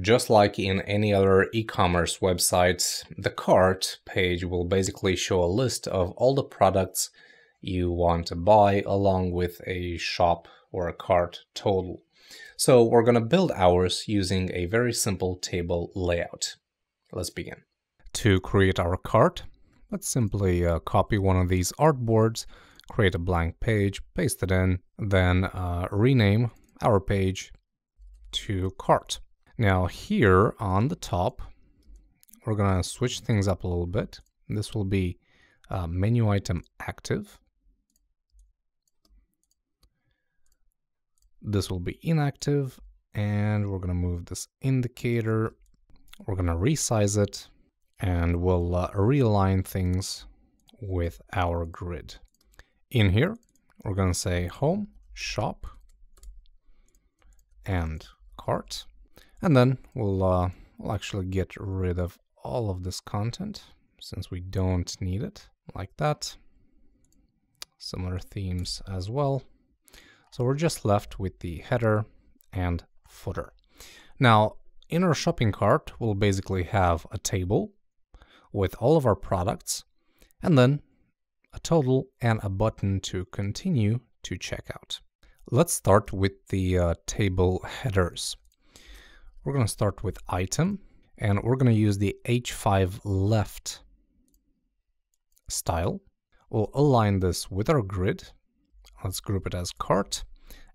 Just like in any other e-commerce website, the cart page will basically show a list of all the products you want to buy along with a shop or a cart total. So we're going to build ours using a very simple table layout. Let's begin. To create our cart, let's simply uh, copy one of these artboards, create a blank page, paste it in, then uh, rename our page to cart. Now here on the top, we're gonna switch things up a little bit. This will be uh, menu item active. This will be inactive and we're gonna move this indicator. We're gonna resize it and we'll uh, realign things with our grid. In here, we're gonna say home, shop, and cart. And then we'll, uh, we'll actually get rid of all of this content since we don't need it like that. Similar themes as well. So we're just left with the header and footer. Now, in our shopping cart, we'll basically have a table with all of our products and then a total and a button to continue to checkout. Let's start with the uh, table headers. We're going to start with item and we're going to use the H5 left style. We'll align this with our grid. Let's group it as cart.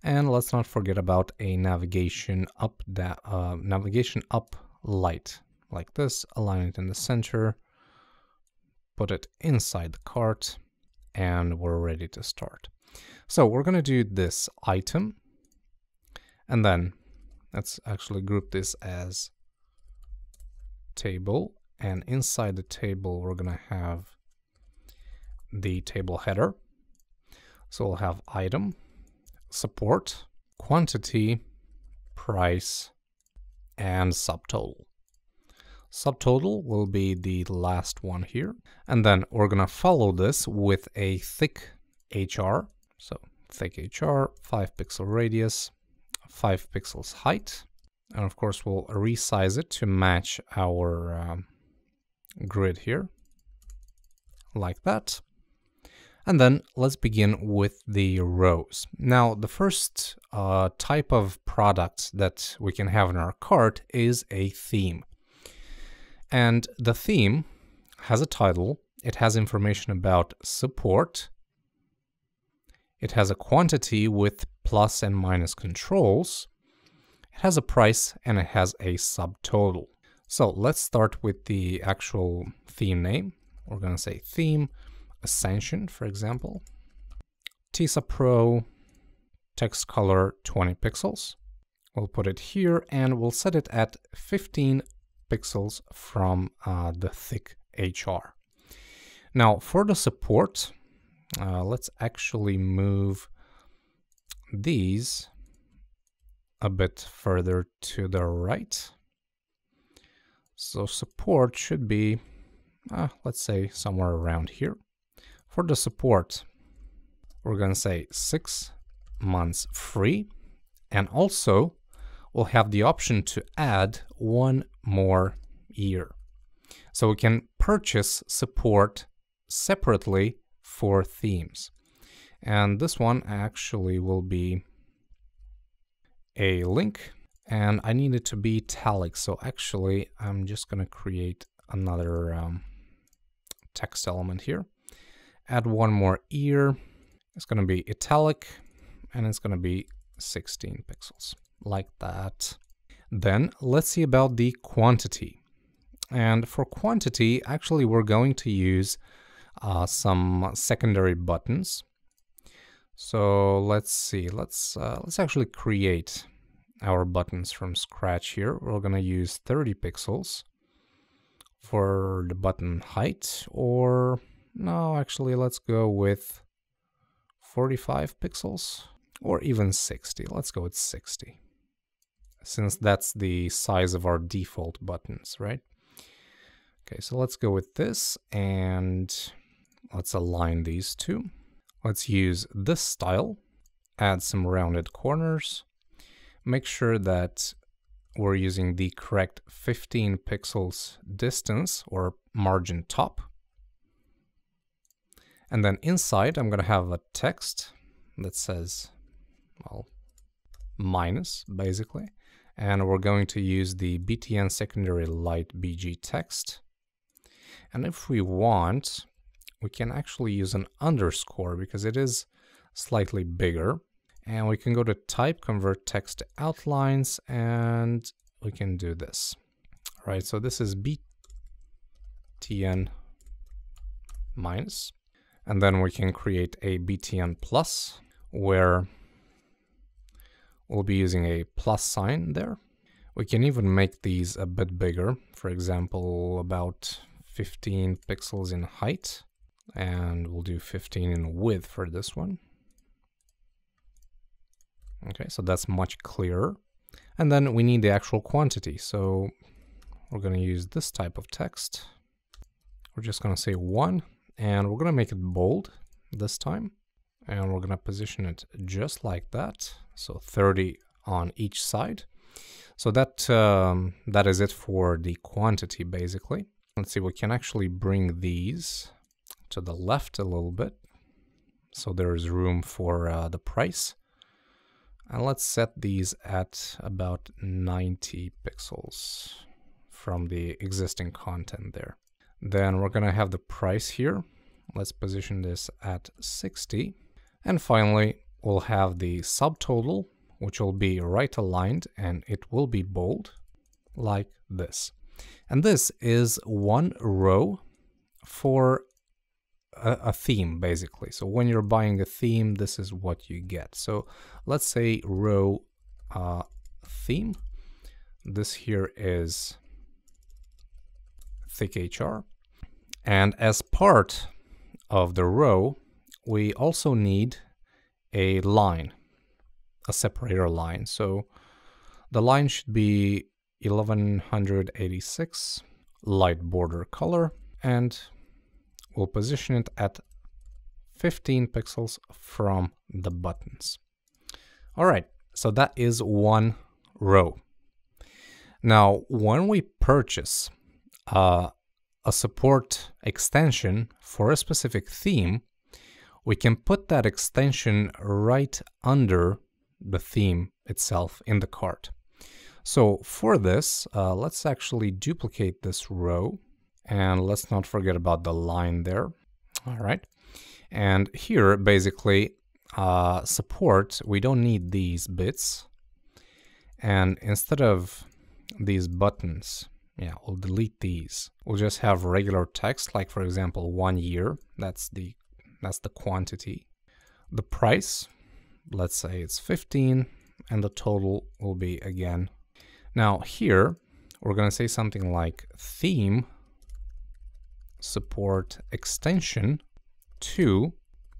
And let's not forget about a navigation up that uh, navigation up light like this. Align it in the center. Put it inside the cart and we're ready to start. So we're going to do this item and then Let's actually group this as table. And inside the table, we're going to have the table header. So we'll have item, support, quantity, price, and subtotal. Subtotal will be the last one here. And then we're going to follow this with a thick HR. So thick HR, 5 pixel radius, 5 pixels height. And of course, we'll resize it to match our um, grid here, like that. And then let's begin with the rows. Now, the first uh, type of product that we can have in our cart is a theme. And the theme has a title, it has information about support, it has a quantity with plus and minus controls. It has a price and it has a subtotal. So let's start with the actual theme name. We're going to say theme Ascension, for example. Tisa Pro text color 20 pixels. We'll put it here and we'll set it at 15 pixels from uh, the thick HR. Now for the support, uh, let's actually move these a bit further to the right. So support should be, uh, let's say, somewhere around here. For the support, we're going to say six months free. And also, we'll have the option to add one more year. So we can purchase support separately for themes. And this one actually will be a link and I need it to be italic. So actually, I'm just going to create another um, text element here. Add one more ear. It's going to be italic and it's going to be 16 pixels like that. Then let's see about the quantity. And for quantity, actually, we're going to use uh, some secondary buttons. So let's see, let's, uh, let's actually create our buttons from scratch here. We're gonna use 30 pixels for the button height, or no, actually let's go with 45 pixels, or even 60. Let's go with 60, since that's the size of our default buttons, right? Okay, so let's go with this, and let's align these two. Let's use this style, add some rounded corners, make sure that we're using the correct 15 pixels distance or margin top. And then inside, I'm going to have a text that says, well, minus, basically. And we're going to use the BTN secondary light BG text. And if we want, we can actually use an underscore because it is slightly bigger. And we can go to type, convert text to outlines, and we can do this. All right, so this is BTN minus. And then we can create a BTN plus where we'll be using a plus sign there. We can even make these a bit bigger, for example, about 15 pixels in height, and we'll do 15 in width for this one. Okay, so that's much clearer. And then we need the actual quantity. So we're going to use this type of text. We're just going to say 1, and we're going to make it bold this time. And we're going to position it just like that. So 30 on each side. So that um, that is it for the quantity, basically. Let's see, we can actually bring these to the left a little bit. So there is room for uh, the price. And let's set these at about 90 pixels from the existing content there. Then we're going to have the price here. Let's position this at 60. And finally, we'll have the subtotal, which will be right aligned and it will be bold like this. And this is one row for a, a, theme, basically. So when you're buying a theme, this is what you get. So let's say row uh, theme. This here is thick HR. And as part of the row, we also need a line, a separator line. So the line should be 1186 light border color and we'll position it at 15 pixels from the buttons. All right, so that is one row. Now, when we purchase uh, a support extension for a specific theme, we can put that extension right under the theme itself in the cart. So for this, uh, let's actually duplicate this row and let's not forget about the line there. All right. And here, basically, uh, support, we don't need these bits. And instead of these buttons, yeah, we'll delete these. We'll just have regular text, like for example, one year. That's the that's the quantity. The price, let's say it's 15, and the total will be again. Now here, we're gonna say something like theme support extension to,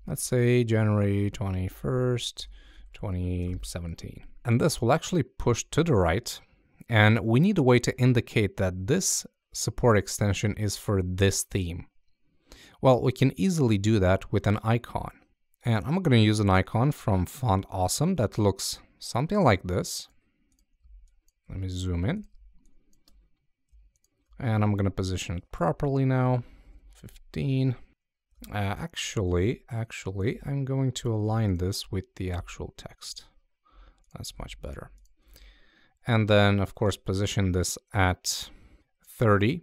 let's say January 21st, 2017. And this will actually push to the right and we need a way to indicate that this support extension is for this theme. Well, we can easily do that with an icon. And I'm going to use an icon from Font Awesome that looks something like this. Let me zoom in. And I'm going to position it properly now. 15. Uh, actually, actually, I'm going to align this with the actual text. That's much better. And then, of course, position this at 30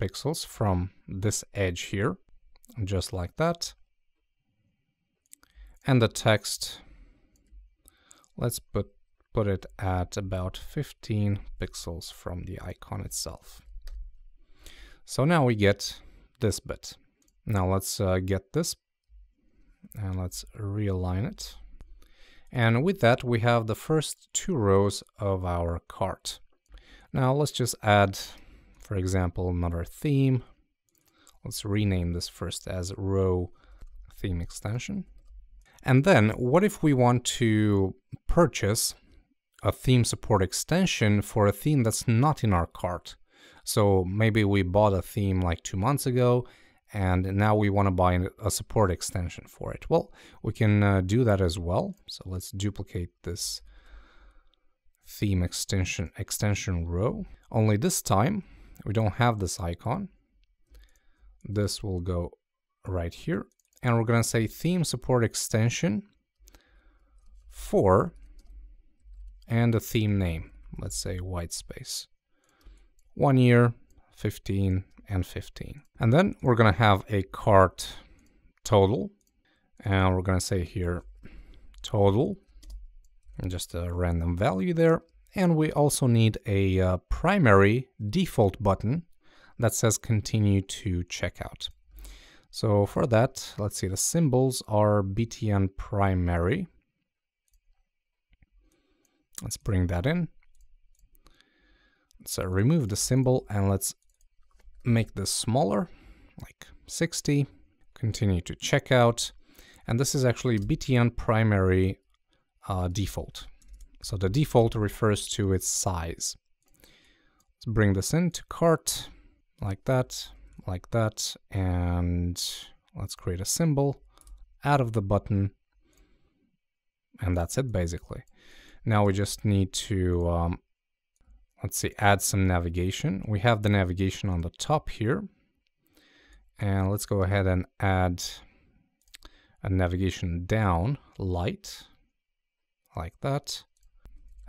pixels from this edge here, just like that. And the text, let's put, put it at about 15 pixels from the icon itself. So now we get this bit. Now let's uh, get this and let's realign it. And with that, we have the first two rows of our cart. Now let's just add, for example, another theme. Let's rename this first as row theme extension. And then what if we want to purchase a theme support extension for a theme that's not in our cart? So maybe we bought a theme like two months ago and now we want to buy a support extension for it. Well, we can uh, do that as well. So let's duplicate this theme extension extension row. Only this time we don't have this icon. This will go right here. And we're going to say theme support extension for and a theme name. Let's say white space. One year, 15, and 15. And then we're going to have a cart total. And we're going to say here total, and just a random value there. And we also need a uh, primary default button that says continue to checkout. So for that, let's see, the symbols are btn primary. Let's bring that in. So remove the symbol and let's make this smaller, like 60. Continue to checkout. And this is actually btn primary uh, default. So the default refers to its size. Let's bring this into cart like that, like that, and let's create a symbol out of the button. And that's it basically. Now we just need to, um, let's see, add some navigation. We have the navigation on the top here. And let's go ahead and add a navigation down light like that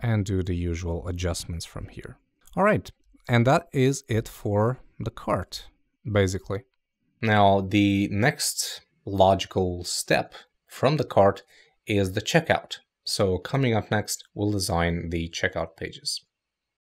and do the usual adjustments from here. All right, and that is it for the cart, basically. Now, the next logical step from the cart is the checkout. So coming up next, we'll design the checkout pages.